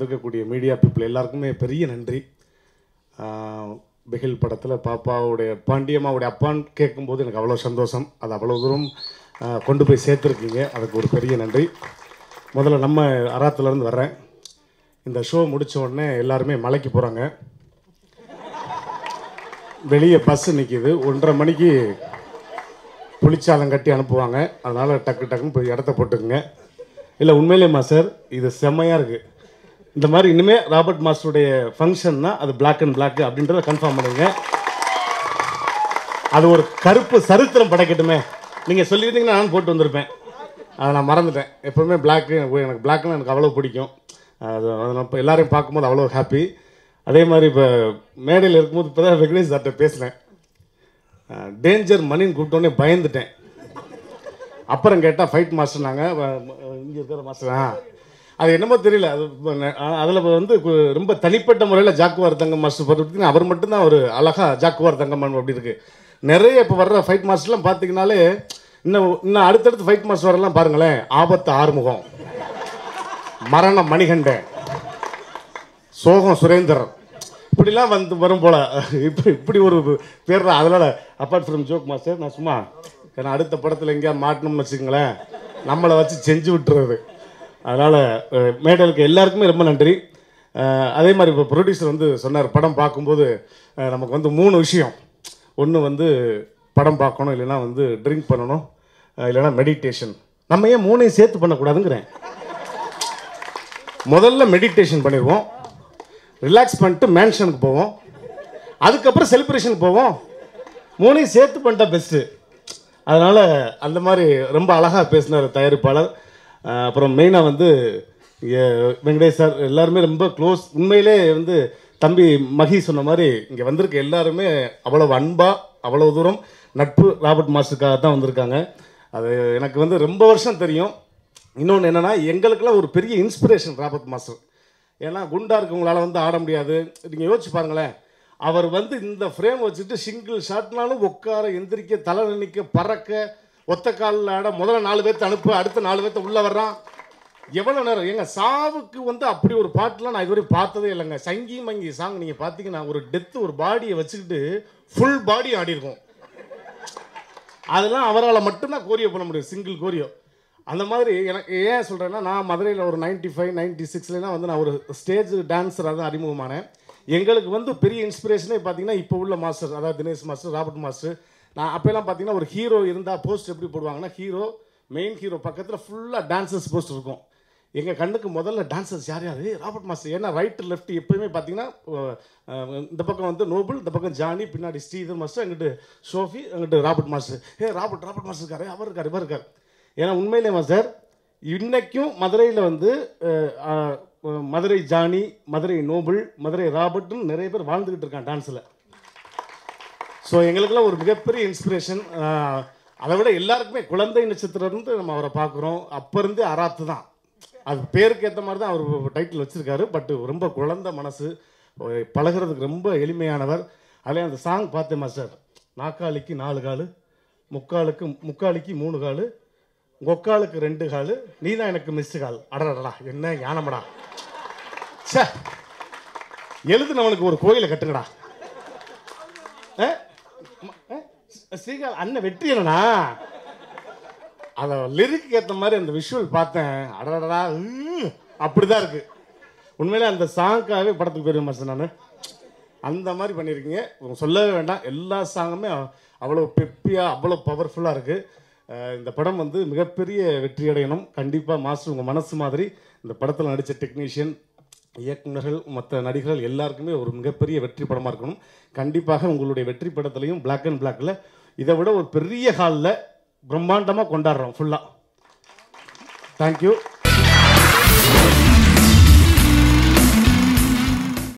வந்திருக்கக்கூடிய media people எல்லாருக்குமே பெரிய நன்றி. பிகில் படத்தில் பாப்பாவுடைய பாண்டியம்மாவுடைய அப்பான்னு கேட்கும்போது எனக்கு அவ்வளோ சந்தோஷம். அது அவ்வளோ தூரம் கொண்டு போய் சேர்த்துருக்கீங்க. அதுக்கு ஒரு பெரிய நன்றி. முதல்ல நம்ம அராத்துலேருந்து வர்றேன். இந்த ஷோ முடித்த உடனே எல்லாருமே மலைக்கு போகிறாங்க வெளியே பஸ்ஸு நிற்கிது ஒன்றரை மணிக்கு புளிச்சாதம் கட்டி அனுப்புவாங்க. அதனால் டக்கு டக்குன்னு போய் இடத்த போட்டுக்குங்க. இல்லை உண்மையிலேயே சார் இது செம்மையாக இருக்குது இந்த மாதிரி இனிமே ராபர்ட் மாஸ்டருடைய ஃபங்க்ஷன்னா அது பிளாக் அண்ட் பிளாக் அப்படின்றத கன்ஃபார்ம் பண்ணுங்க. அது ஒரு கருப்பு சரித்திரம் படைக்கட்டுமே. நீங்கள் சொல்லியிருந்தீங்கன்னா நான் போட்டு வந்திருப்பேன். அதை நான் மறந்துட்டேன். எப்போவுமே பிளாக்கு எனக்கு பிளாக்னா எனக்கு அவ்வளோ பிடிக்கும். அது அதை நான் இப்போ எல்லாரையும் பார்க்கும்போது அவ்வளோ ஹாப்பி அதே மாதிரி இப்போ மேடையில் இருக்கும்போது இப்போ தான் வெங்கடேஷ் சார்கிட்ட பேசினேன் டேஞ்சர் மணின்னு கூப்பிட்டோன்னே பயந்துட்டேன். அப்புறம் கேட்டால் ஃபைட் மாஸ்டர் நாங்கள் இங்கே இருக்கிற மாஸ்டர் ஆ. அது என்னமோ தெரியல. அது அதில் வந்து ரொம்ப தனிப்பட்ட முறையில் ஜாக்குவார் தங்கம் மாஸ்டர் பார்த்து அவர் மட்டும்தான் ஒரு அழகா ஜாக்குவார் தங்கம் அப்படி இருக்குது நிறைய இப்போ வர்ற ஃபைட் மாஸ்டர்லாம் பார்த்தீங்கனாலே இன்னும் இன்னும் அடுத்தடுத்து ஃபைட் மாஸ்டர் வரலாம் பாருங்களேன். ஆபத்து ஆறுமுகம். மரண மணிகண்டன். சோகம் சுரேந்திரன் இப்படிலாம் வந்து வரும் போல. இப்படி இப்படி ஒரு பேர் அதனால் அப்பார்ட் ஃப்ரம் ஜோக் மாஸ்டர் நான் சும்மா ஏன்னா அடுத்த படத்தில் எங்கேயா மாட்டணும்னு வச்சுக்கோங்களேன். நம்மளை வச்சு செஞ்சு விட்டுறது. அதனால் மேடலுக்கு எல்லாருக்குமே ரொம்ப நன்றி. அதே மாதிரி இப்போ ப்ரொடியூசர் வந்து சொன்னார் படம் பார்க்கும்போது நமக்கு வந்து மூணு விஷயம். ஒன்று வந்து படம் பார்க்கணும் இல்லைன்னா வந்து ட்ரிங்க் பண்ணணும் இல்லைன்னா மெடிடேஷன் நம்ம ஏன் மூணையும் சேர்த்து பண்ணக்கூடாதுங்கிறேன். முதல்ல மெடிடேஷன் பண்ணிடுவோம். ரிலாக்ஸ் பண்ணிட்டு மேன்ஷனுக்கு போவோம். அதுக்கப்புறம் செலிப்ரேஷனுக்கு போவோம். மூணையும் சேர்த்து பண்ணிட்டா பெஸ்ட்டு அதனால் அந்த மாதிரி ரொம்ப அழகாக பேசினார் தயாரிப்பாளர். அப்புறம் மெயினாக வந்து வெங்கடேஷ் சார் எல்லாருமே ரொம்ப க்ளோஸ் உண்மையிலே வந்து தம்பி மகி சொன்ன மாதிரி இங்கே வந்திருக்க எல்லாருமே அவ்வளோ அன்பாக அவ்வளோ தூரம் நட்பு ராபர்ட் மாஸ்டருக்காக தான் வந்திருக்காங்க. அது எனக்கு வந்து ரொம்ப வருஷம் தெரியும். இன்னொன்று என்னென்னா எங்களுக்கெல்லாம் ஒரு பெரிய இன்ஸ்பிரேஷன் ராபர்ட் மாஸ்டர். ஏன்னா குண்டா இருக்கவங்களால வந்து ஆட முடியாது. நீங்கள் யோசிச்சு பாருங்களேன். அவர் வந்து இந்த ஃப்ரேம் வச்சுட்டு சிங்கிள் ஷாட்னாலும் உட்கார எந்திரிக்க தலை நினைக்க பறக்க ஒத்த காலில் ஆட முதல்ல நாலு பேர்த்த அனுப்பு அடுத்த நாலு பேர்த்த உள்ளே வர்றான். எவ்வளோ நேரம்? எங்கள் சாவுக்கு வந்து அப்படி ஒரு பாட்டுலாம் நான் இதுவரை பார்த்ததே இல்லைங்க. சங்கி மங்கி சாங் நீங்கள் பார்த்தீங்கன்னா ஒரு டெத்து ஒரு பாடியை வச்சுக்கிட்டு ஃபுல் பாடி ஆடிருக்கும் அதெல்லாம் அவரால் மட்டும்தான் கோரியோ பண்ண முடியும் சிங்கிள் கோரியோ. அந்த மாதிரி எனக்கு ஏன் சொல்கிறேன்னா நான் மதுரையில் ஒரு நைன்ட்டி ஃபைவ் நைன்ட்டி சிக்ஸ்லாம் வந்து நான் ஒரு ஸ்டேஜ் டான்ஸராக தான் அறிமுகமானேன். எங்களுக்கு வந்து பெரிய இன்ஸ்பிரேஷனே பார்த்தீங்கன்னா இப்போ உள்ள மாஸ்டர் அதாவது தினேஷ் மாஸ்டர் ராபர்ட் மாஸ்டர் நான் அப்போல்லாம் பார்த்தீங்கன்னா ஒரு ஹீரோ இருந்தால் போஸ்ட் எப்படி போடுவாங்கன்னா ஹீரோ மெயின் ஹீரோ பக்கத்தில் ஃபுல்லாக டான்சர்ஸ் போஸ்ட் இருக்கும். எங்கள் கண்ணுக்கு முதல்ல டான்சர்ஸ் யார் யார்? ராபர்ட் மாஸ்டர் ஏன்னா ரைட்டு லெஃப்ட் எப்பயுமே பார்த்தீங்கன்னா இந்த பக்கம் வந்து நோபல் இந்த பக்கம் ஜானி பின்னாடி ஸ்ரீதர் மாஸ்டர் எங்கிட்டு ஷோஃபி எங்கிட்டு ராபர்ட் மாஸ்டர் ஏ ராபர்ட் ராபர்ட் மாஸ்டர் இருக்காரு. அவர் இருக்கார் இவர் இருக்கார். ஏன்னா உண்மையிலே மாஸ்டர் இன்றைக்கும் மதுரையில் வந்து மதுரை ஜானி மதுரை நோபல் மதுரை ராபர்ட்னு நிறைய பேர் வாழ்ந்துக்கிட்டு இருக்கான் டான்ஸில் ஸோ எங்களுக்கெல்லாம் ஒரு மிகப்பெரிய இன்ஸ்பிரேஷன் அதை விட எல்லாருக்குமே குழந்தை நட்சத்திரம் இருந்து நம்ம அவரை பார்க்குறோம். அப்போ இருந்தே அராத்து தான். அது பேருக்கு ஏற்ற மாதிரி தான் அவர் டைட்டில் வச்சுருக்காரு. பட் ரொம்ப குழந்தை மனசு. பழகிறதுக்கு பழகுறதுக்கு ரொம்ப எளிமையானவர். அதில் அந்த சாங் பார்த்தேன் மாஸ்டர் நாக்காளிக்கு நாலு காலு முக்காலுக்கு முக்காலிக்கு மூணு காலு கொக்காலுக்கு ரெண்டு காலு. நீ தான் எனக்கு மிஸ்டு கால். அடடடா என்ன ஞானமடா. ச்சே. எழுதுனவனுக்கு ஒரு கோயிலை கட்டுங்கடா. ஆ? ஸ்ரீகால் அண்ணன் வெற்றியனா அதை லிரிக்கு ஏற்ற மாதிரி அந்த விஷுவல் பார்த்தேன். அடடடா அப்படி தான் இருக்குது உண்மையிலே அந்த சாங்க்காகவே படத்துக்கு பெரிய மாஸ்டர் நான். அந்த மாதிரி பண்ணியிருக்கீங்க. உங்க சொல்லவே வேண்டாம். எல்லா சாங்குமே அவ்வளோ பெப்பியாக அவ்வளோ பவர்ஃபுல்லாக இருக்குது இந்த படம் வந்து மிகப்பெரிய வெற்றி அடையணும் கண்டிப்பாக மாஸ்டர் உங்கள் மனசு மாதிரி இந்த படத்தில் நடித்த டெக்னீஷியன் இயக்குநர்கள் மற்ற நடிகர்கள் எல்லாருக்குமே ஒரு மிகப்பெரிய வெற்றி படமாக இருக்கணும். கண்டிப்பாக உங்களுடைய வெற்றி படத்துலையும் பிளாக் அண்ட் பிளாக்ல இதை விட ஒரு பெரிய ஹாலில் பிரம்மாண்டமாக கொண்டாடுறோம் ஃபுல்லாக தேங்க்யூ